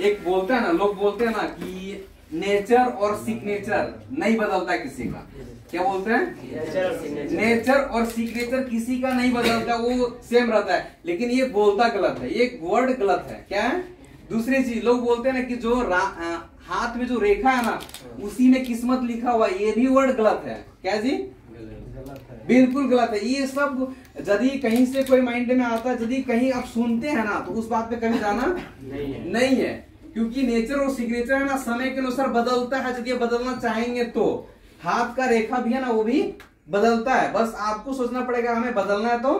एक बोलते हैं ना लोग बोलते हैं ना कि नेचर और सिग्नेचर नहीं बदलता किसी का। क्या बोलते हैं? नेचर और सिग्नेचर किसी का नहीं बदलता वो सेम रहता है। लेकिन ये बोलता गलत है ये वर्ड गलत है। क्या है? दूसरी चीज़ लोग बोलते हैं ना कि जो आ, हाथ में जो रेखा है ना उसी में किस्मत लिखा हुआ ये भी वर्ड गलत है। क्या जी? बिल्कुल गलत है। ये सब यदि कहीं से कोई माइंड में आता है यदि कहीं आप सुनते हैं ना तो उस बात पे कभी जाना नहीं है। नहीं है। क्योंकि नेचर और सिग्नेचर है ना समय के अनुसार बदलता है यदि बदलना चाहेंगे तो। हाथ का रेखा भी है ना वो भी बदलता है। बस आपको सोचना पड़ेगा हमें बदलना है तो?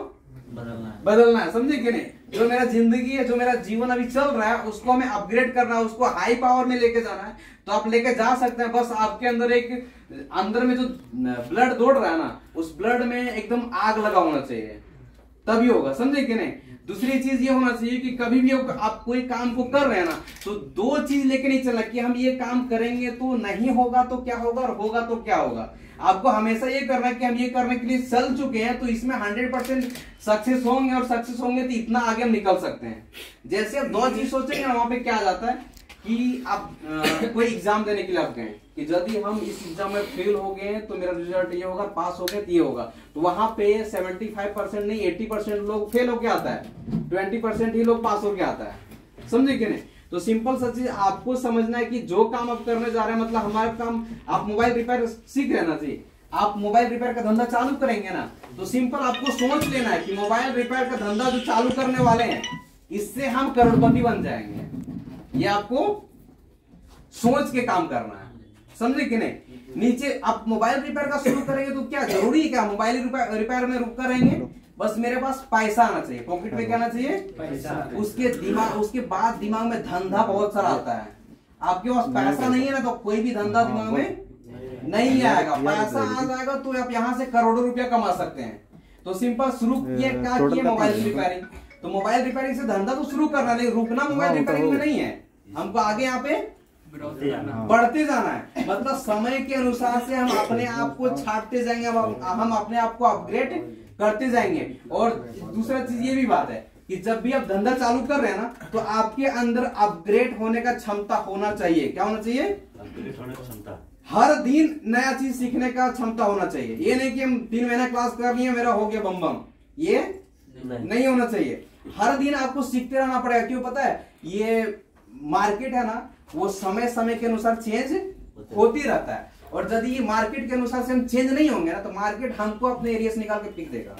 बदलना है। बदलना है समझे कि नहीं? जो मेरा ज़िंदगी है जो मेरा जीवन अभी चल रहा है उसको हमें अपग्रेड करना है उसको हाई पावर में लेके जाना है। तो आप लेके जा सकते हैं बस आपके अंदर एक अंदर में जो ब्लड दौड़ रहा है ना उस ब्लड में एकदम आग लगा होना चाहिए। तभी होगा समझे कि नहीं? दूसरी चीज़ ये होना चाहिए कि कभी भी आप कोई काम को कर रहे हैं ना तो दो चीज़ लेके नहीं चलना कि हम ये काम करेंगे तो नहीं होगा तो क्या होगा और होगा तो क्या होगा। आपको हमेशा ये करना है कि हम ये करने के लिए चल चुके हैं तो इसमें हंड्रेड परसेंट सक्सेस होंगे और सक्सेस होंगे तो इतना आगे हम निकल सकते हैं। जैसे आप दो चीज़ सोचेंगे वहाँ पे क्या आ जाता है कि आप कोई एग्ज़ाम देने के लिए आप गए कि यदि हम इस एग्ज़ाम में फेल हो गए तो मेरा रिज़ल्ट ये होगा, पास हो गए तो ये होगा। तो वहाँ पे 75 परसेंट नहीं 80 परसेंट लोग फेल होके आता है। 20 परसेंट ही लोग पास होके आता है। समझे कि नहीं? तो सिंपल सा चीज़, आपको समझना है कि जो काम आप करने जा रहे हैं मतलब हमारा काम, आप मोबाइल रिपेयर सीख रहना चाहिए। आप मोबाइल रिपेयर का धंधा चालू करेंगे ना तो सिंपल आपको सोच लेना है कि मोबाइल रिपेयर का धंधा जो चालू करने वाले हैं, इससे हम करोड़पति बन जाएँगे। ये आपको सोच के काम करना है। समझे कि नहीं? नीचे आप मोबाइल रिपेयर का शुरू करेंगे तो क्या ज़रूरी है क्या? मोबाइल रिपेयर में रुक रहेंगे? बस मेरे पास पैसा आना चाहिए। पॉकेट में क्या आना चाहिए? पैसा उसके दिमाग उसके बाद दिमाग में धंधा बहुत सारा आता है। आपके पास पैसा नहीं। है ना तो कोई भी धंधा दिमाग में नहीं आएगा। पैसा आ जाएगा तो आप यहाँ से करोड़ों रुपया कमा सकते हैं। तो सिंपल शुरू किए क्या किए मोबाइल रिपेयरिंग तो मोबाइल रिपेयरिंग से धंधा तो शुरू करना नहीं रुकना मोबाइल रिपेयरिंग में नहीं है। हमको आगे यहाँ पे बढ़ते जाना है। मतलब समय के अनुसार से हम अपने आप को छाटते जाएँगे हम हम अपने आप को अपग्रेड करते जाएँगे। और दूसरा चीज़ ये भी बात है कि जब भी आप धंधा चालू कर रहे हैं ना तो आपके अंदर अपग्रेड होने का क्षमता होना चाहिए। क्या होना चाहिए? अपग्रेड होने की क्षमता। हर दिन नया चीज़ सीखने का क्षमता होना चाहिए। ये नहीं कि हम तीन महीना क्लास कर लिए मेरा हो गया बम बम ये नहीं। नहीं होना चाहिए। हर दिन आपको सीखते रहना पड़ेगा। क्यों पता है? ये मार्केट है ना वो समय समय के अनुसार चेंज होती रहता है। और यदि ये मार्केट के अनुसार से हम चेंज नहीं होंगे ना तो मार्केट हमको अपने एरिया से निकाल के टिक देगा।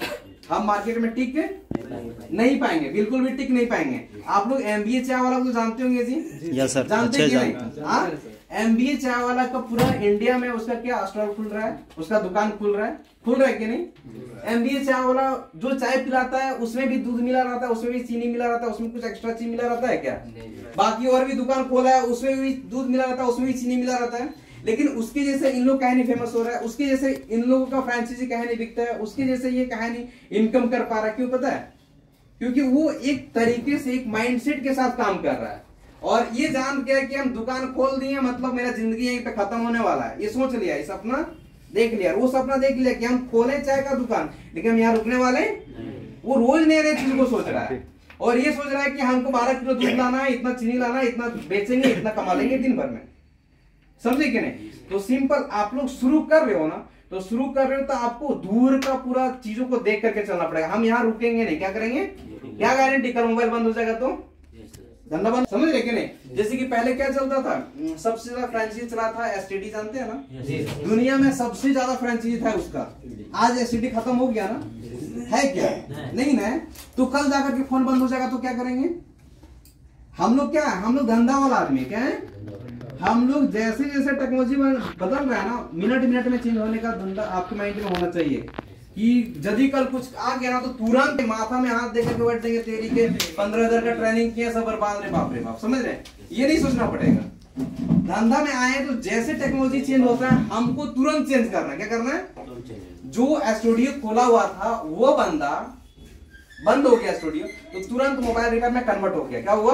हम मार्केट में टिक के नहीं पाएँगे बिल्कुल भी टिक नहीं पाएँगे। आप लोग एमबीए चाय वाला को जानते होंगे जी? यस सर जानते हैं जानते नहीं एमबीए चाय वाला का पूरा इंडिया में उसका क्या स्टॉल खुल रहा है? उसका दुकान खुल रहा है? खुल रहा है कि नहीं? एमबीए चाय वाला जो चाय पिलाता है उसमें भी दूध मिला रहता है उसमें भी चीनी मिला रहता है उसमें कुछ एक्स्ट्रा चीज़ मिला रहता है क्या? बाकी और भी दुकान खोला है उसमें भी दूध मिला रहता है उसमें भी चीनी मिला रहता है। लेकिन उसके जैसे इन लोग कहानी फ़ेमस हो रहा है उसके जैसे इन लोगों का फ्रेंचाइजी कहानी बिकता है उसके जैसे ये कहानी इनकम कर पा रहा है क्यों पता है? क्योंकि वो एक तरीके से एक माइंडसेट के साथ काम कर रहा है। और ये जान के कि हम दुकान खोल दिए मतलब मेरा ज़िंदगी यहीं पे खत्म होने वाला है। ये सोच लिया, ये सपना देख लिया। वो सपना देख लिया कि हम खोले चाय का दुकान, लेकिन हम यहाँ रुकने वाले वो रोज नए नए चीज़ को सोच रहा है। और ये सोच रहा है कि हमको बारह किलो दूध लाना है, इतना चीनी लाना है, इतना बेचेंगे, इतना कमा लेंगे दिन भर में। समझे कि नहीं? तो सिंपल, आप लोग शुरू कर रहे हो ना तो शुरू कर रहे हो तो आपको दूर का पूरा चीज़ों को देख करके चलना पड़ेगा। हम यहाँ रुकेंगे नहीं, क्या करेंगे? क्या गारंटी कल मोबाइल बंद हो जाएगा तो? धंधा बंद समझ रहे कि नहीं? जैसे कि पहले क्या चलता था? सबसे ज़्यादा फ्रेंचाइजी चला था एसटीडी जानते हैं ना? दुनिया में सबसे ज़्यादा फ्रेंचाइजी था उसका। आज एसटीडी खत्म हो गया ना? है क्या? नहीं ना? तो कल जाकर के फ़ोन बंद हो जाएगा तो क्या करेंगे? हम लोग क्या? है हम लोग धंधा वाला आदमी क्या है? हम लोग जैसे जैसे टेक्नोलॉजी बदल रहा है ना मिनट मिनट में चेंज होने का धंधा आपके माइंड में होना चाहिए। कि यदि कल कुछ आ गया ना तो तुरंत माथा में हाथ देकर के बैठ देंगे तेरी के पंद्रह हज़ार का ट्रेनिंग किया सब बर्बाद रे बाप रे बाप समझ रहे ये नहीं सोचना पड़ेगा। धंधा में आए तो जैसे टेक्नोलॉजी चेंज होता है हमको तुरंत चेंज करना है। क्या करना है? जो स्टूडियो खोला हुआ था वो बंदा बंद हो गया स्टूडियो तो तुरंत मोबाइल रिपेयर में कन्वर्ट हो गया। क्या हुआ?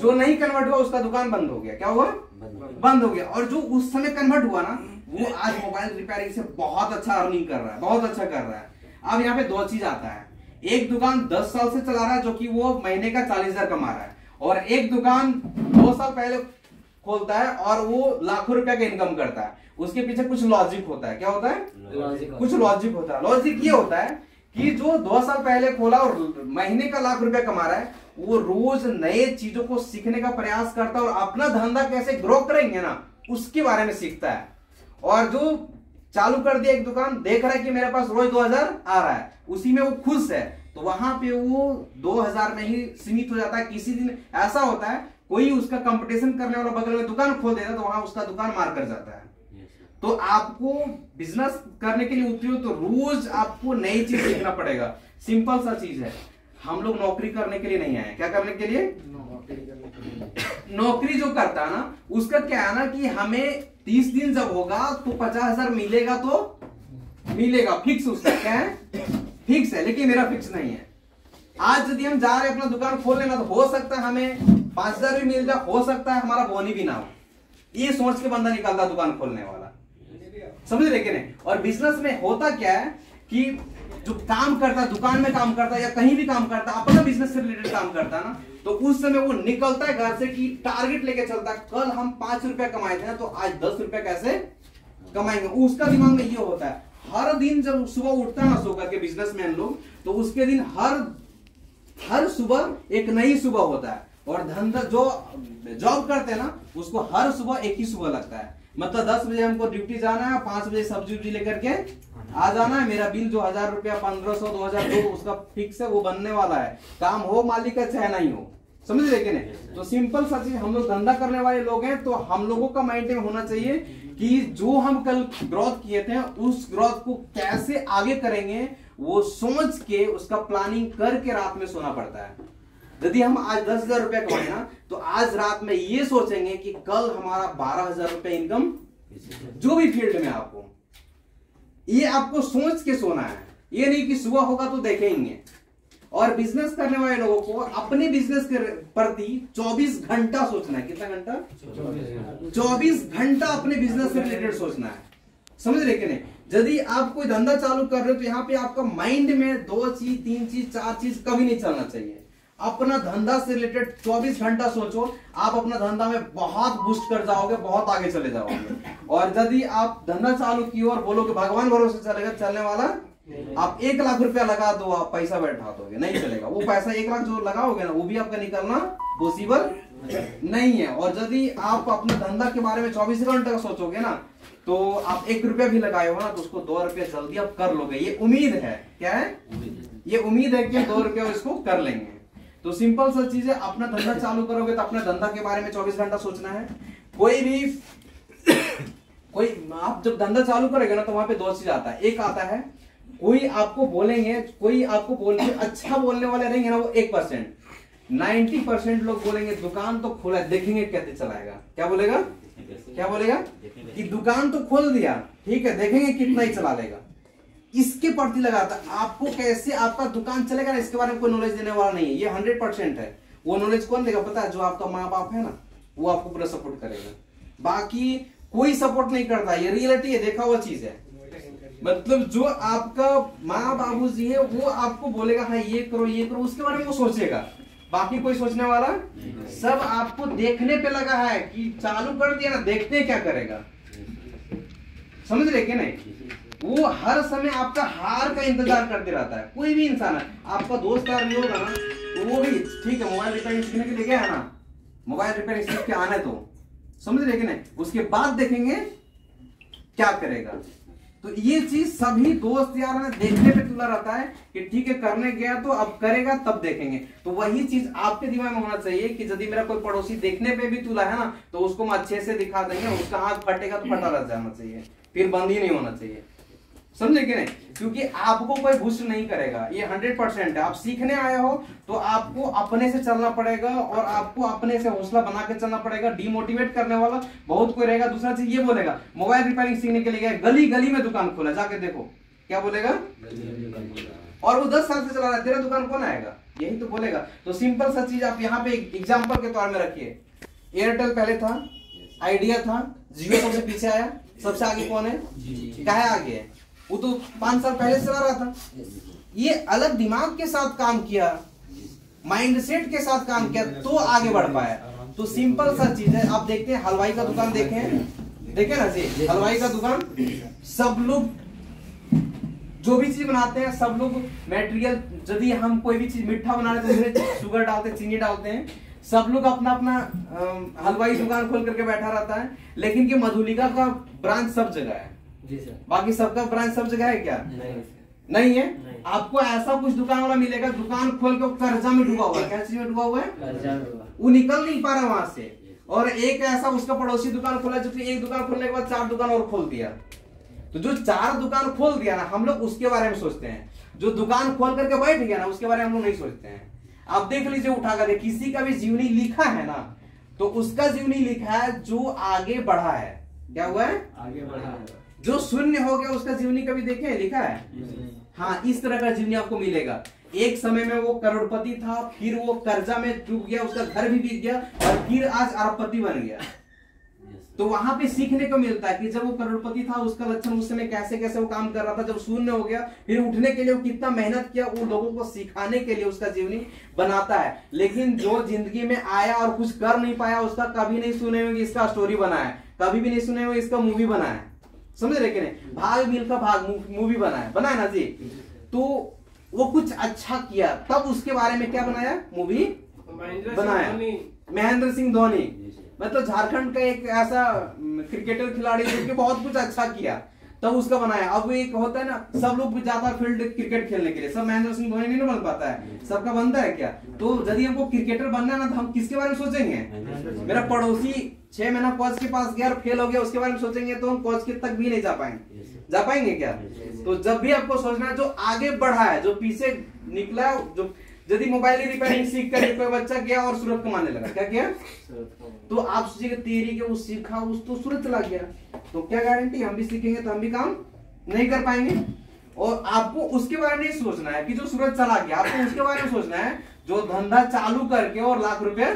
जो नहीं कन्वर्ट हुआ उसका दुकान बंद हो गया। क्या हुआ? बंद हो गया। और जो उस समय कन्वर्ट हुआ ना वो आज मोबाइल रिपेयरिंग से बहुत अच्छा अर्निंग कर रहा है बहुत अच्छा कर रहा है। अब यहाँ पे दो चीज़ आता है। एक दुकान दस साल से चला रहा है जो कि वो महीने का चालीस हज़ार कमा रहा है। और एक दुकान दो साल पहले खोलता है और वो लाखों रुपया का इनकम करता है। उसके पीछे कुछ लॉजिक होता है। क्या होता है? लॉजिक कुछ लॉजिक होता है। लॉजिक ये होता है कि जो दो साल पहले खोला और महीने का लाख रुपया कमा रहा है वो रोज नए चीज़ों को सीखने का प्रयास करता है और अपना धंधा कैसे ग्रो करेंगे ना उसके बारे में सीखता है। और जो चालू कर दिया एक दुकान देख रहा है कि मेरे पास रोज 2000 आ रहा है। उसी में वो खुश है। तो वहाँ पे वो 2000 में ही सीमित हो जाता है। किसी दिन ऐसा होता है कोई उसका कंपटीशन करने वाला बगल में दुकान खोल देता है तो वहाँ उसका दुकान मार कर जाता है। तो आपको बिज़नेस करने के लिए उतरे हो तो रोज आपको नई चीज़ सीखना पड़ेगा। सिंपल सा चीज़ है। हम लोग नौकरी करने के लिए नहीं आए क्या करने के लिए? नौकरी जो करता है ना, उसका क्या है ना कि हमें तीस दिन जब होगा तो पचास हज़ार मिलेगा तो मिलेगा फिक्स उसका, क्या है? फिक्स है, लेकिन मेरा फिक्स नहीं है। आज यदि हम जा रहे हैं अपना दुकान खोल लेना तो हो सकता है हमें पाँच हज़ार भी मिल जाए, हो सकता है हमारा बोनी भी ना हो। ये सोच के बंदा निकलता दुकान खोलने वाला। समझ रहे कि नहीं? और बिज़नेस में होता क्या है कि जो काम करता, दुकान में काम करता या कहीं भी काम करता, अपना बिज़नेस से रिलेटेड काम करता ना। तो उस समय वो निकलता है घर से कि टारगेट लेके चलता। है कल हम पाँच रुपया कमाए थे ना तो आज दस रुपया कैसे कमाएँगे? उसका दिमाग में ये होता है। हर दिन जब सुबह उठता है ना सो करके बिजनेसमैन लोग तो उसके दिन हर हर सुबह एक नई सुबह होता है। और धंधा, जो जॉब करते हैं ना, उसको हर सुबह एक ही सुबह लगता है। मतलब दस बजे हमको ड्यूटी जाना है, पाँच बजे सब्ज़ी उब्जी लेकर के आ जाना है। मेरा बिल जो हज़ार रुपया, पंद्रह सौ, दो हज़ार, दो, उसका फिक्स है, वो बनने वाला है। काम हो, मालिक का चाहे नहीं हो। समझ रहे कि नहीं? तो सिंपल सा चीज़, हम लोग धंधा करने वाले लोग हैं तो हम लोगों का माइंड होना चाहिए कि जो हम कल ग्रोथ किए थे, उस ग्रोथ को कैसे आगे करेंगे, वो सोच के, उसका प्लानिंग करके रात में सोना पड़ता है। यदि हम आज दस हज़ार रुपया कमाए ना तो आज रात में ये सोचेंगे कि कल हमारा बारह हज़ार रुपया इनकम जो भी फ़ील्ड में आपको। ये आपको सोच के सोना है। ये नहीं कि सुबह होगा तो देखेंगे। और बिज़नेस करने वाले लोगों को अपने बिज़नेस के प्रति 24 घंटा सोचना है। कितना घंटा? 24 घंटा अपने बिज़नेस से रिलेटेड सोचना है। समझ रहे कि नहीं? यदि आप कोई धंधा चालू कर रहे हो तो यहाँ पे आपका माइंड में दो चीज़, तीन चीज़, चार चीज़ कभी नहीं चलना चाहिए। अपना धंधा से रिलेटेड 24 घंटा सोचो आप अपना धंधा में बहुत बुस्ट कर जाओगे बहुत आगे चले जाओगे। और यदि आप धंधा चालू किए और बोलोगे भगवान भरोसे चलेगा चलने वाला आप एक लाख रुपया लगा दो आप पैसा बैठा दोगे नहीं चलेगा। वो पैसा एक लाख जो लगाओगे ना वो भी आपका निकलना पॉसिबल नहीं है। और यदि आप अपने धंधा के बारे में चौबीस घंटे का सोचोगे ना तो आप एक रुपया भी लगाए हो ना तो उसको दो रुपया जल्दी आप कर लोगे। ये उम्मीद है क्या है? ये उम्मीद है कि दो रुपया इसको कर लेंगे। तो सिंपल सा चीज़ है, अपना धंधा चालू करोगे तो अपने धंधा के बारे में चौबीस घंटा सोचना है। कोई भी, कोई आप जब धंधा चालू करेंगे ना तो वहाँ पे दो चीज़ आता है। एक आता है, कोई आपको बोलेंगे, कोई आपको बोलने अच्छा बोलने वाले रहेंगे ना, वो एक परसेंट। नाइन्टी परसेंट लोग बोलेंगे, दुकान तो खोला देखेंगे कैसे चलाएगा। क्या बोलेगा? क्या बोलेगा? कि दुकान तो खोल दिया, ठीक है, देखेंगे कितना ही चला लेगा। इसके प्रति लगाता आपको कैसे आपका दुकान चलेगा ना, इसके बारे में कोई नॉलेज देने वाला नहीं है। ये हंड्रेड परसेंट है। वो नॉलेज कौन देगा? पता है, जो आपका माँ बाप है ना, वो आपको पूरा सपोर्ट करेगा। बाकी कोई सपोर्ट नहीं करता। ये रियलिटी है, देखा हुआ चीज़ है। मतलब जो आपका माँ बाबू जी है, वो आपको बोलेगा हाँ ये करो ये करो। उसके बारे में वो सोचेगा। बाकी कोई सोचने वाला सब आपको देखने पे लगा है कि चालू कर दिया ना, देखते क्या करेगा। समझ रहे कि नहीं? वो हर समय आपका हार का इंतज़ार करते रहता है। कोई भी इंसान है, आपका दोस्त यार भी होगा ना तो वो भी, ठीक है, मोबाइल रिपेयरिंग सीखने के लिए गया है ना, मोबाइल रिपेयरिंग सीख के आना तो समझ रहे कि नहीं? उसके बाद देखेंगे क्या करेगा। तो ये चीज़ सभी दोस्त यार ने देखने पे तुला रहता है कि ठीक है, करने गया तो अब करेगा, तब देखेंगे। तो वही चीज़ आपके दिमाग में होना चाहिए कि यदि मेरा कोई पड़ोसी देखने पे भी तुला है ना तो उसको हम अच्छे से दिखा देंगे, उसका हाथ फटेगा तो फटा रह जाना चाहिए। फिर बंद ही नहीं होना चाहिए। समझे कि नहीं? क्योंकि आपको कोई बुस्ट नहीं करेगा। ये हंड्रेड परसेंट है। आप सीखने आए हो तो आपको अपने से चलना पड़ेगा और आपको अपने से हौसला बना के चलना पड़ेगा डिमोटिवेट करने वाला बहुत कोई रहेगा। दूसरा चीज़ ये बोलेगा मोबाइल रिपेयरिंग सीखने के लिए गए गली गली में दुकान खोला जाके देखो। क्या बोलेगा? और वो दस साल से चला रहा है तेरा दुकान कौन आएगा? यही तो बोलेगा। तो सिंपल सा चीज़ आप यहाँ पे एग्ज़ाम्पल के तौर में रखिए। एयरटेल पहले था आइडिया था जियो सबसे पीछे आया। सबसे आगे कौन है? क्या आगे है वो तो पाँच साल पहले चला रहा था। ये अलग दिमाग के साथ काम किया माइंडसेट के साथ काम किया तो आगे बढ़ पाया। तो सिंपल सा चीज़ है। आप देखते हैं हलवाई का दुकान देखें देखे ना जी? हलवाई का दुकान? सब लोग जो भी चीज़ बनाते हैं सब लोग मटेरियल यदि हम कोई भी चीज़ मीठा बनाने तो उसमें शुगर डालते चीनी डालते हैं सब लोग अपना अपना हलवाई दुकान खोल करके बैठा रहता है। लेकिन कि मधुलिका का ब्रांच सब जगह है। जी सर। बाकी सबका ब्रांच सब जगह है क्या? नहीं नहीं है? नहीं। आपको ऐसा कुछ दुकान वाला मिलेगा दुकान खोल के कर्जा में डूबा हुआ है। क्या चीज़ में डूबा हुआ है? वो निकल नहीं पा रहा वहाँ से। और एक ऐसा उसका पड़ोसी दुकान खोला जो कि एक दुकान खोलने के बाद चार दुकान और खोल दिया। तो जो चार दुकान खोल दिया ना हम लोग उसके बारे में सोचते हैं। जो दुकान खोल करके बैठ गया ना उसके बारे में हम लोग नहीं सोचते हैं। आप देख लीजिए उठा करके किसी का भी जीवनी लिखा है ना तो उसका जीवनी लिखा है जो आगे बढ़ा है। क्या हुआ है? आगे बढ़ा जो शून्य हो गया, उसका जीवनी कभी देखे लिखा है? हाँ इस तरह का जीवनी आपको मिलेगा। एक समय में वो करोड़पति था, फिर वो कर्जा में डूब गया, उसका घर भी बिक गया, और फिर आज अरबपति बन गया। तो वहाँ पे सीखने को मिलता है कि जब वो करोड़पति था, उसका लक्षण उस समय कैसे कैसे वो काम कर रहा था, जब शून्य हो गया, फिर उठने के लिए वो कितना मेहनत किया वो लोगों को सिखाने के लिए उसका जीवनी बनाता है। लेकिन जो ज़िंदगी में आया और कुछ कर नहीं पाया, उसका कभी नहीं सुने होंगे इसका स्टोरी बना है। कभी भी नहीं सुने होंगे इसका मूवी बना है। समझ रहे कि नहीं? भाग मिल्खा भाग मूवी बनाया बनाया ना जी? तो वो कुछ अच्छा किया तब उसके बारे में क्या बनाया? मूवी बनाया। महेंद्र सिंह धोनी। मतलब झारखंड का एक ऐसा क्रिकेटर खिलाड़ी जो कि बहुत कुछ अच्छा किया। तब उसका बनाया। अब एक होता है ना सब लोग जाता है फ़ील्ड क्रिकेट खेलने के लिए। सब महेंद्र सिंह धोनी नहीं बन पाता है। सबका बनता है क्या? तो यदि हमको क्रिकेटर बनना है ना तो हम किसके बारे में सोचेंगे? मेरा पड़ोसी छह महीना कोच के पास गया और फेल हो गया उसके बारे में सोचेंगे तो हम कोच के तक भी नहीं जा पाएँगे। जा पाएँगे क्या? तो जब भी आपको सोचना है जो आगे बढ़ा है जो पीछे निकला है, जो यदि मोबाइल रिपेयरिंग सीख कर बच्चा गया और सूरत कमाने लगा, क्या किया? तो आप सोचिए तेरी के वो सीखा, उस तो सूरत चला गया। तो क्या गारंटी हम भी सीखेंगे तो हम भी काम नहीं कर पाएँगे। और आपको उसके बारे में सोचना है कि जो सूरत चला गया, आपको उसके बारे में सोचना है, जो धंधा चालू करके और लाख रुपए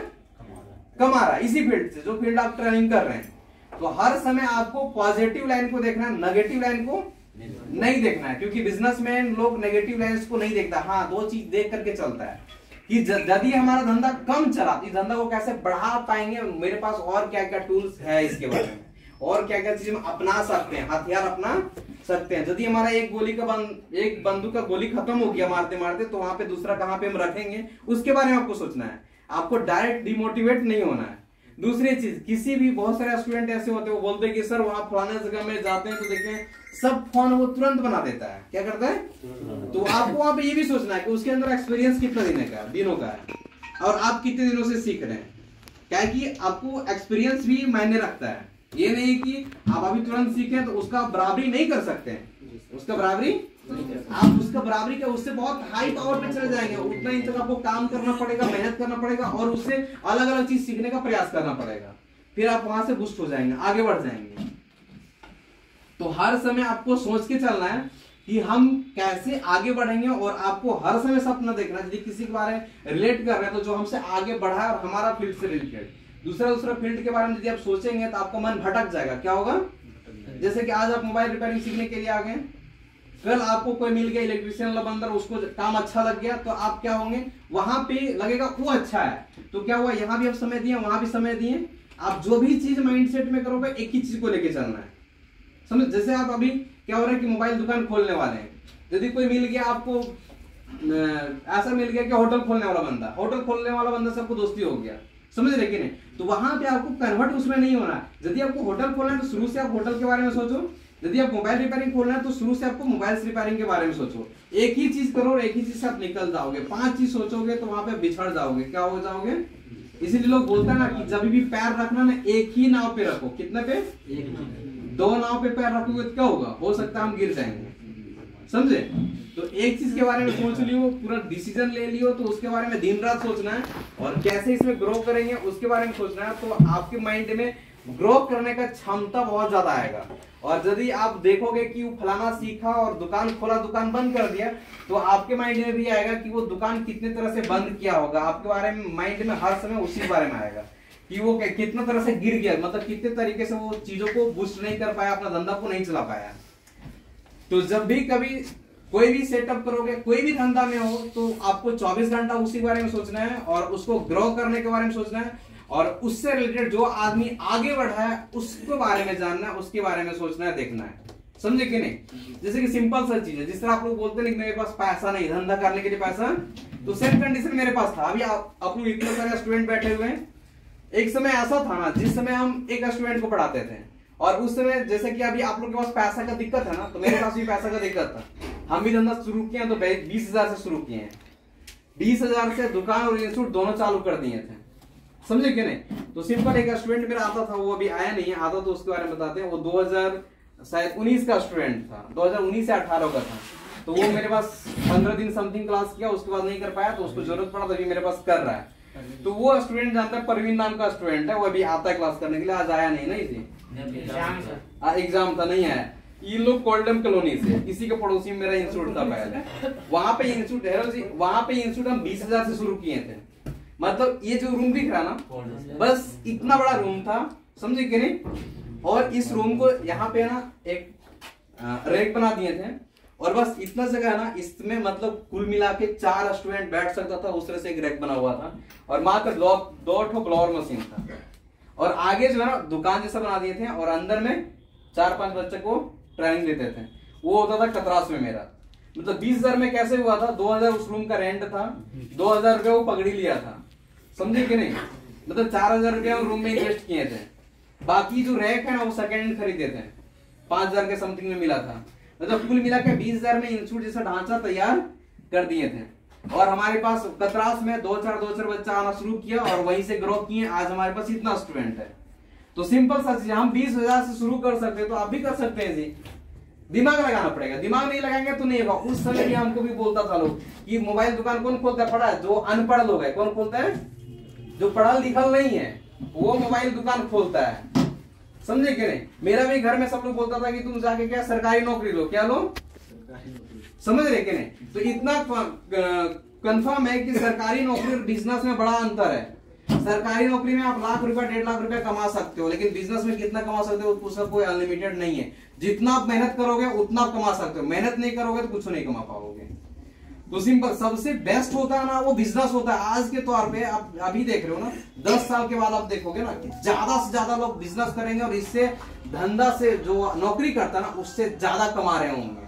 कमा रहा है, इसी फ़ील्ड से, जो फ़ील्ड आप ट्रेनिंग कर रहे हैं। तो हर समय आपको पॉजिटिव लाइन को देखना है नेगेटिव लाइन को नहीं देखना है, क्योंकि बिजनेसमैन लोग नेगेटिव लाइन्स को नहीं देखता। हाँ दो चीज़ देख करके चलता है कि यदि हमारा धंधा कम चला, इस धंधा को कैसे बढ़ा पाएँगे, मेरे पास और क्या क्या टूल्स है इसके बारे में? और क्या क्या चीज़ हम अपना सकते हैं, हथियार अपना सकते हैं। यदि हमारा एक गोली का एक बंदूक का गोली खत्म हो गया मारते मारते तो वहाँ पे दूसरा कहाँ पे हम रखेंगे, उसके बारे में आपको सोचना है। आपको डायरेक्ट डिमोटिवेट नहीं होना है। दूसरी चीज़, किसी भी बहुत सारे स्टूडेंट ऐसे होते हैं, वो बोलते हैं कि, सर, वहाँ फलाने जगह में जाते हैं तो देखें सब फ़ोन वो तुरंत बना देता है। क्या करता है? तो आपको वहाँ ये भी सोचना है कि उसके अंदर एक्सपीरियंस कितना दिन का दिनों का है। और आप कितने दिनों से सीख रहे हैं? क्या कि आपको एक्सपीरियंस भी मायने रखता है। ये नहीं कि आप अभी तुरंत सीखें तो उसका बराबरी नहीं कर सकते उसका बराबरी आप उसका बराबरी का उससे बहुत हाई पावर पे चले जाएँगे। उतना ही तक आपको काम करना पड़ेगा, मेहनत करना पड़ेगा और उससे अलग अलग चीज़ सीखने का प्रयास करना पड़ेगा। फिर आप वहाँ से बुस्ट हो जाएँगे, आगे बढ़ जाएँगे। तो हर समय आपको सोच के चलना है कि हम कैसे आगे बढ़ेंगे और आपको हर समय सपना देखना यदि किसी के बारे में रिलेट कर रहे हैं तो जो हमसे आगे बढ़ा है हमारा फ़ील्ड से रिलेटेड दूसरा दूसरा फ़ील्ड के बारे में यदि आप सोचेंगे तो आपका मन भटक जाएगा। क्या होगा? जैसे कि आज आप मोबाइल रिपेयरिंग सीखने के लिए आ गए कल आपको कोई मिल गया इलेक्ट्रिशियन वाला बंदर, उसको काम अच्छा लग गया तो आप क्या होंगे? वहाँ पे लगेगा वो अच्छा है। तो क्या हुआ? यहाँ भी आप समय दिए, वहाँ भी समय दिए। आप जो भी चीज़ माइंडसेट में करोगे, एक ही चीज़ को लेके चलना है। समझ, जैसे आप अभी क्या हो रहा है कि मोबाइल दुकान खोलने वाले हैं। यदि कोई मिल गया आपको ऐसा मिल गया कि होटल खोलने वाला बंदा, होटल खोलने वाला बंदा सबको दोस्ती हो गया। समझ रहे कि नहीं? तो वहाँ पे आपको कन्वर्ट उसमें नहीं होना। यदि आपको होटल खोलना है तो शुरू से आप होटल के बारे में सोचो। यदि आप मोबाइल रिपेयरिंग खोलना है तो शुरू से आपको मोबाइल रिपेयरिंग के बारे में सोचो। एक ही चीज़ करो और एक ही चीज़ से आप निकल जाओगे। पाँच चीज़ सोचोगे तो वहाँ पे बिछड़ जाओगे। क्या हो जाओगे? इसीलिए लोग बोलते हैं ना कि जब भी पैर रखना ना एक ही नाव पे रखो। कितने पे? दो नाव पे पैर रखोगे तो क्या होगा? हो सकता है हम गिर जाएँगे। समझे? तो एक चीज़ के बारे में सोच लियो पूरा डिसीज़न ले लियो तो उसके बारे में दिन रात सोचना है और कैसे इसमें ग्रो करेंगे उसके बारे में सोचना है तो आपके माइंड में ग्रो करने का क्षमता बहुत ज़्यादा आएगा। और यदि आप देखोगे कि वो फलाना सीखा और दुकान खोला, दुकान बंद कर दिया तो आपके माइंड में भी आएगा कि वो दुकान कितने तरह से बंद किया होगा। आपके बारे में माइंड में हर समय उसी बारे में आएगा कि वो कितना तरह से गिर गया मतलब कितने तरीके से वो चीज़ों को बूस्ट नहीं कर पाया, अपना धंधा को नहीं चला पाया। तो जब भी कभी कोई भी सेटअप करोगे, कोई भी धंधा में हो तो आपको 24 घंटा उसी बारे में सोचना है और उसको ग्रो करने के बारे में सोचना है। और उससे रिलेटेड जो आदमी आगे बढ़ा है उसके बारे में जानना है उसके बारे में सोचना है देखना है। समझे कि नहीं? जैसे कि सिंपल सा चीज़ है। जिस तरह आप लोग बोलते हैं मेरे पास पैसा नहीं धंधा करने के लिए पैसा तो सेम कंडीशन मेरे पास था। अभी आप, आप लोग इतने सारे स्टूडेंट बैठे हुए हैं। एक समय ऐसा था ना जिस समय हम एक स्टूडेंट को पढ़ाते थे। और उस समय जैसे कि अभी आप लोग के पास पैसा का दिक्कत है ना तो मेरे पास भी पैसा का दिक्कत था। हम भी धंधा शुरू किए तो बीस हज़ार से शुरू किए हैं। बीस हज़ार से दुकान और इंस्टीट्यूट दोनों चालू कर दिए थे। समझे क्या नहीं? तो सिंपल एक स्टूडेंट मेरा आता था वो अभी आया नहीं है आता तो उसके बारे में बताते हैं। वो 2000 शायद 19 का स्टूडेंट था 2019 से 18 का था। तो वो मेरे पास 15 दिन समथिंग क्लास किया उसके बाद नहीं कर पाया तो उसको ज़रूरत पड़ा तो अभी मेरे पास कर रहा है। तो वो स्टूडेंट जानता है परवीन नाम का स्टूडेंट है वो अभी आता है क्लास करने के लिए आज आया नहीं ना इसे। एग्ज़ाम था। नहीं आया। ये लोग कोल्डम कॉलोनी से इसी के पड़ोसी में मेरा इंस्टीट्यूट था पहले। वहाँ पे इंस्टीट्यूट वहाँ पे इंस्टीट्यूट हम बीस हज़ार से शुरू किए थे। मतलब ये जो रूम दिख रहा ना, बस इतना बड़ा रूम था, समझे कि नहीं? और इस रूम को यहाँ पे ना एक रेक बना दिए थे। और बस इतना जगह है ना, इसमें मतलब कुल मिला के चार स्टूडेंट बैठ सकता था, उस तरह से एक रैक बना हुआ था। और मात्र दो ठो ग्लोर मशीन था। और आगे जो है ना, दुकान जैसा बना दिए थे और अंदर में चार पाँच बच्चे को ट्रेनिंग देते थे। वो होता था कतरास में मेरा। मतलब बीस हज़ार में कैसे हुआ था? दो हज़ार उस रूम का रेंट था, दो हज़ार रुपया वो पगड़ी लिया था। समझे कि नहीं? मतलब चार हज़ार रुपया रूम में इन्वेस्ट किए थे। बाकी जो रैक है ना, वो सेकेंड हैंड खरीदे थे। पाँच हज़ार के समथिंग में मिला था। मतलब कुल मिला के बीस हज़ार में इंस्टीट्यूट जैसा ढांचा तैयार कर दिए थे। और हमारे पास कतरास में दो चार दो चार बच्चा आना शुरू किया और वहीं से ग्रो किए। आज हमारे पास इतना स्टूडेंट है। तो सिंपल सा चीज़, हम बीस हज़ार से शुरू कर सकते हैं तो आप भी कर सकते हैं जी। दिमाग लगाना पड़ेगा। दिमाग नहीं लगाएँगे तो नहीं होगा। उस समय भी हमको भी बोलता था लोग कि मोबाइल दुकान कौन खोलता पड़ा है। जो अनपढ़ लोग है। कौन खोलता है? जो पढ़ा लिखा नहीं है वो मोबाइल दुकान खोलता है। समझे कि नहीं? मेरा भी घर में सब लोग बोलता था कि तुम जाके क्या सरकारी नौकरी लो क्या लो? समझ रहे कि नहीं? तो इतना कंफर्म है कि सरकारी नौकरी और बिज़नेस में बड़ा अंतर है। सरकारी नौकरी में आप लाख रुपया डेढ़ लाख रुपया कमा सकते हो लेकिन बिज़नेस में कितना कमा सकते हो उसका कोई अनलिमिटेड नहीं है। जितना आप मेहनत करोगे उतना आप कमा सकते हो। मेहनत नहीं करोगे तो कुछ नहीं कमा पाओगे। तो सिंपल सबसे बेस्ट होता है ना वो बिज़नेस होता है। आज के तौर पे आप अभी देख रहे हो ना दस साल के बाद आप देखोगे ना कि ज़्यादा से ज़्यादा लोग बिज़नेस करेंगे और इससे धंधा से जो नौकरी करता है ना उससे ज़्यादा कमा रहे होंगे।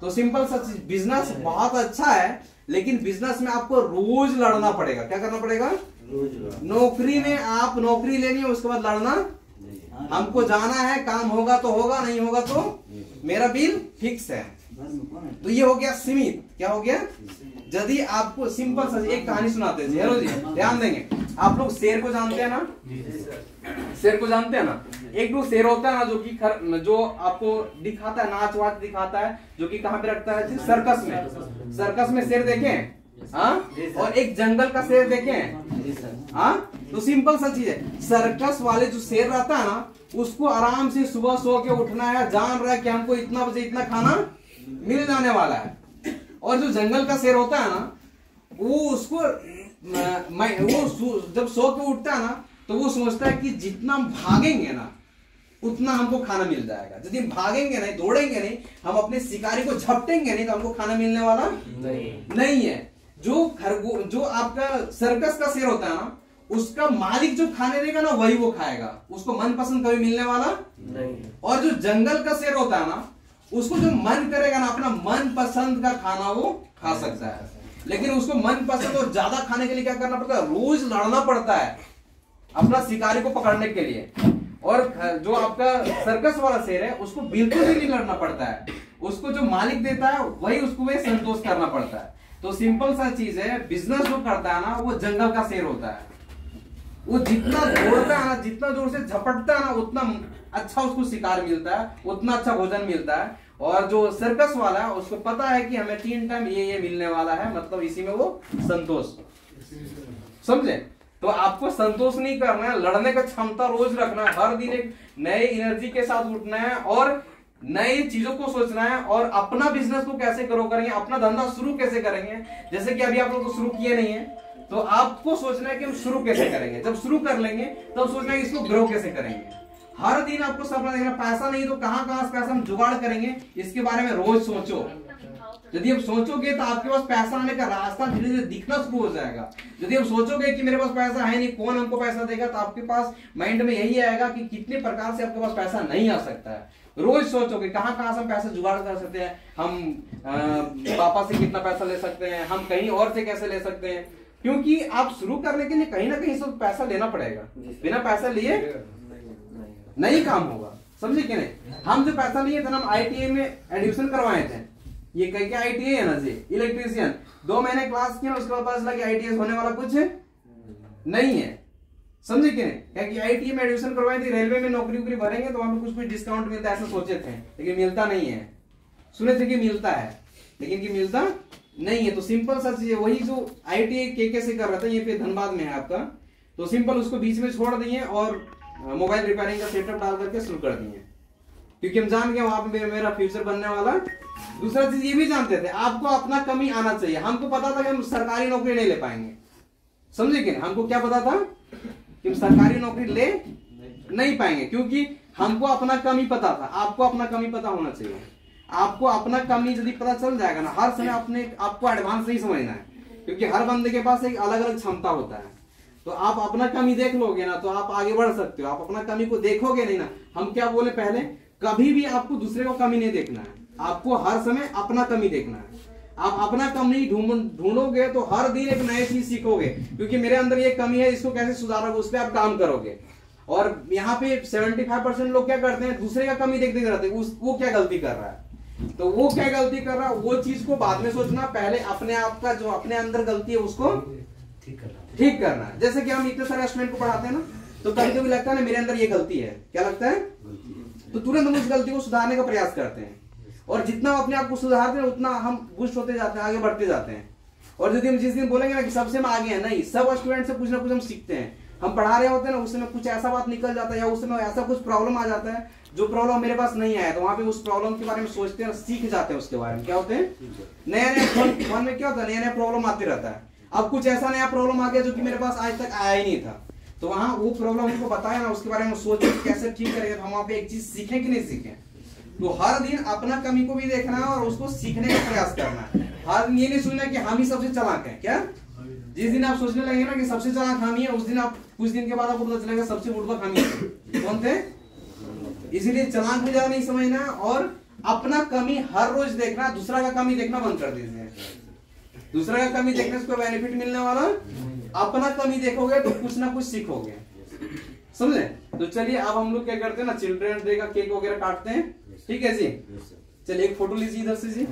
तो सिंपल सा बिज़नेस बहुत अच्छा है लेकिन बिज़नेस में आपको रोज लड़ना पड़ेगा। क्या करना पड़ेगा? नौकरी में आप नौकरी लेनी है उसके बाद लड़ना? हमको जाना है काम होगा तो होगा नहीं होगा तो? मेरा बिल फिक्स है। तो ये हो गया सीमित। क्या हो गया? यदि आपको सिंपल सा एक कहानी सुनाते हैं हेलो जी ध्यान देंगे। आप लोग शेर को जानते हैं ना? शेर को जानते हैं ना? एक दो शेर होता है ना जो कि खर, जो आपको दिखाता है नाच वाच दिखाता है जो कि कहाँ पे रखता है? सर्कस में। सर्कस में शेर देखे? हाँ? और एक जंगल का शेर देखें? हाँ? तो सिंपल सा चीज़ है। सर्कस वाले जो शेर रहता है ना उसको आराम से सुबह सो के उठना है जान रहा है कि हमको इतना बजे इतना खाना मिल जाने वाला है। और जो जंगल का शेर होता है ना वो उसको मैं वो जब सो के उठता है ना तो वो सोचता है कि जितना हम भागेंगे ना उतना हमको खाना मिल जाएगा। यदि भागेंगे नहीं दौड़ेंगे नहीं हम अपने शिकारी को झपटेंगे नहीं तो हमको खाना मिलने वाला नहीं, नहीं है। जो खरगो जो आपका सर्कस का शेर होता है ना उसका मालिक जो खाने देगा ना वही वो खाएगा। उसको मनपसंद कभी मिलने वाला नहीं और जो जंगल का शेर होता है ना उसको जो मन करेगा ना, अपना मन पसंद का खाना वो खा सकता है। लेकिन उसको मन पसंद और ज़्यादा खाने के लिए क्या करना पड़ता है? रोज लड़ना पड़ता है अपना शिकारी को पकड़ने के लिए। और जो आपका सर्कस वाला शेर है, उसको बिल्कुल भी नहीं लड़ना पड़ता है। उसको जो मालिक देता है, वही उसको वही संतोष करना पड़ता है। तो सिंपल सा चीज़ है बिज़नेस जो करता है ना, वो जंगल का शेर होता है। वो जितना दौड़ता है ना, जितना ज़ोर से झपटता है ना, उतना अच्छा उसको शिकार मिलता है, उतना अच्छा भोजन मिलता है। और जो सर्कस वाला है, उसको पता है कि हमें तीन टाइम ये ये मिलने वाला है मतलब इसी में वो संतोष। समझे? तो आपको संतोष नहीं करना है, लड़ने का क्षमता रोज रखना है, हर दिन एक नए एनर्जी के साथ उठना है और नई चीज़ों को सोचना है और अपना बिज़नेस को कैसे ग्रो करेंगे, अपना धंधा शुरू कैसे करेंगे? जैसे कि अभी आप लोग तो शुरू किए नहीं है। तो आपको सोचना है कि हम शुरू कैसे करेंगे। जब शुरू कर लेंगे तो सोचना है इसको ग्रो कैसे करेंगे। हर दिन आपको सपना देखना पैसा नहीं तो कहाँ कहाँ से पैसा हम जुगाड़ करेंगे इसके बारे में रोज सोचो। यदि आप सोचोगे तो आपके पास पैसा आने का रास्ता धीरे धीरे दिखना शुरू हो जाएगा। यदि आप सोचोगे कि मेरे पास पैसा है नहीं कौन हमको पैसा देगा तो आपके पास माइंड में यही आएगा कि कितने प्रकार से आपके पास पैसा नहीं आ सकता है। रोज सोचोगे कहाँ कहाँ से हम पैसा जुगाड़ कर सकते हैं हम आ, पापा से कितना पैसा ले सकते हैं हम कहीं और से कैसे ले सकते हैं। क्योंकि आप शुरू करने के लिए कहीं ना कहीं से पैसा लेना पड़ेगा। बिना पैसा लिए नहीं काम होगा। समझे कि नहीं? हम जो पैसा लिए थे हम आईटीआई में एडमिशन करवाए थे। ये कह के आईटीआई है ना जी? इलेक्ट्रीशियन दो महीने क्लास किया उसके बाद पता चला कि आईटीआई होने वाला कुछ है? नहीं है। समझे कि नहीं? क्या कि आईटीआई में एडमिशन करवाई थी रेलवे में नौकरी वोकरी भरेंगे तो वहाँ पे कुछ कुछ डिस्काउंट मिलता है ऐसा सोचे थे। लेकिन मिलता नहीं है। सुने थे कि मिलता है लेकिन कि मिलता नहीं है तो सिंपल सा चीज़ वही जो आईटीआई के के से कर रहा था ये पे धनबाद में है आपका। तो सिंपल उसको बीच में छोड़ दिए और मोबाइल रिपेयरिंग का सेटअप डाल करके शुरू कर दिए। क्योंकि हम जान गए वहाँ पे मेरा, मेरा फ्यूचर बनने वाला। दूसरा चीज़ ये भी जानते थे आपको अपना कमी आना चाहिए। हमको पता था कि हम सरकारी नौकरी नहीं ले पाएँगे। समझे कि हमको क्या पता था कि हम सरकारी नौकरी ले नहीं पाएँगे क्योंकि हमको अपना कमी पता था। आपको अपना कमी पता होना चाहिए। आपको अपना कमी यदि पता चल जाएगा ना। हर समय अपने, आपको एडवांस नहीं समझना है। क्योंकि हर बंदे के पास एक अलग अलग क्षमता होता है। तो आप अपना कमी देख लोगे ना तो आप आगे बढ़ सकते हो। आप अपना कमी को देखोगे नहीं ना। हम क्या बोले पहले? कभी भी आपको दूसरे को कमी नहीं देखना है। आपको हर समय अपना कमी देखना है। आप अपना कमी ढूंढोगे तो हर दिन एक नई चीज़ सीखोगे। क्योंकि मेरे अंदर ये कमी है, इसको कैसे सुधारोगे, उस पर आप काम करोगे। और यहाँ पे 75 परसेंट लोग क्या करते हैं? दूसरे का कमी देखते रहते हैं। वो क्या गलती कर रहा है? तो वो क्या गलती कर रहा? है वो चीज़ को बाद में सोचना पहले अपने आप का जो अपने अंदर गलती है उसको ठीक करना। ठीक करना। जैसे कि हम इतने सारे स्टूडेंट को पढ़ाते हैं ना तो कभी कभी लगता है ना मेरे अंदर ये गलती है। क्या लगता है? तो तुरंत हम उस गलती को सुधारने का प्रयास करते हैं। और जितना अपने आप को सुधारते हैं उतना हम बुस्ट होते जाते हैं आगे बढ़ते जाते हैं। और यदि हम जिस दिन बोलेंगे ना कि सबसे हम आगे हैं नहीं सब स्टूडेंट से कुछ ना कुछ हम सीखते हैं। हम पढ़ा रहे होते हैं ना उस समय कुछ ऐसा बात निकल जाता है या उस समय ऐसा कुछ प्रॉब्लम आ जाता है जो प्रॉब्लम मेरे पास नहीं आया तो वहाँ पे उस प्रॉब्लम के बारे में सोचते हैं और सीख जाते हैं उसके बारे में। क्या होते हैं? नया नया फ़ोन फ़ोन में क्या होता है? नया नया प्रॉब्लम आते रहता है। अब कुछ ऐसा नया प्रॉब्लम आ गया जो कि मेरे पास आज तक आया ही नहीं था। तो वहाँ वो प्रॉब्लम हमको बताया ना उसके बारे में सोचे कैसे ठीक करेंगे तो हम वहाँ पे एक चीज़ सीखें कि नहीं सीखें। तो हर दिन अपना कमी को भी देखना है और उसको सीखने का प्रयास करना। है हर दिन ये नहीं सुनना कि हम ही सबसे चलाक हैं क्या? जिस दिन आप सोचने लगे ना कि सबसे ज़्यादा हम ही, उस दिन आप कुछ दिन के बाद आपको पता चलेगा सबसे बुढ़वा हम ही। कौन थे? इसीलिए चलाक भी ज़्यादा नहीं समझना और अपना कमी हर रोज देखना, दूसरा का कमी देखना बंद कर दीजिए। दूसरा का कमी देखने से कोई बेनिफिट मिलने वाला? अपना कमी देखोगे तो कुछ ना कुछ सीखोगे। समझे तो चलिए अब हम लोग क्या करते हैं ना, चिल्ड्रेन डे का केक वगैरह काटते हैं। ठीक है जी? चलिए एक फ़ोटो लीजिए इधर से जी।